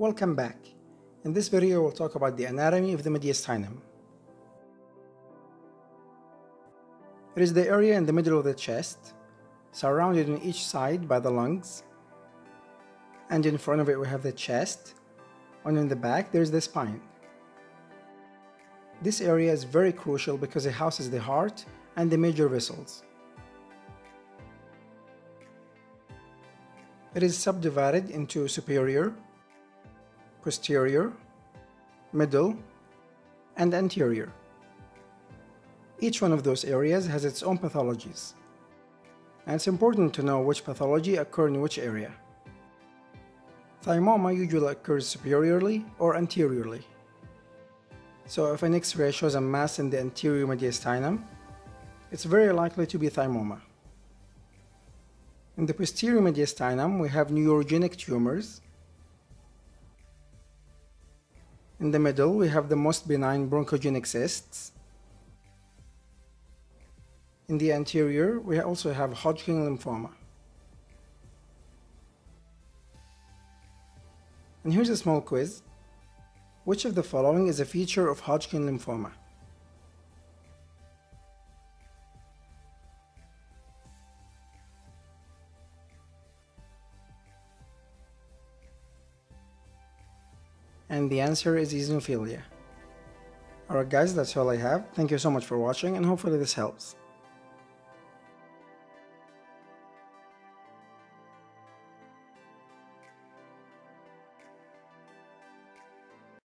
Welcome back. In this video we'll talk about the anatomy of the mediastinum. It is the area in the middle of the chest, surrounded on each side by the lungs, and in front of it we have the chest, and in the back there's the spine. This area is very crucial because it houses the heart and the major vessels. It is subdivided into superior, posterior, middle, and anterior. Each one of those areas has its own pathologies. And it's important to know which pathology occur in which area. Thymoma usually occurs superiorly or anteriorly. So if an X-ray shows a mass in the anterior mediastinum, it's very likely to be thymoma. In the posterior mediastinum, we have neurogenic tumors. In the middle, we have the most benign bronchogenic cysts. In the anterior, we also have Hodgkin lymphoma. And here's a small quiz. Which of the following is a feature of Hodgkin lymphoma? And the answer is eosinophilia. Alright guys, that's all I have. Thank you so much for watching and hopefully this helps.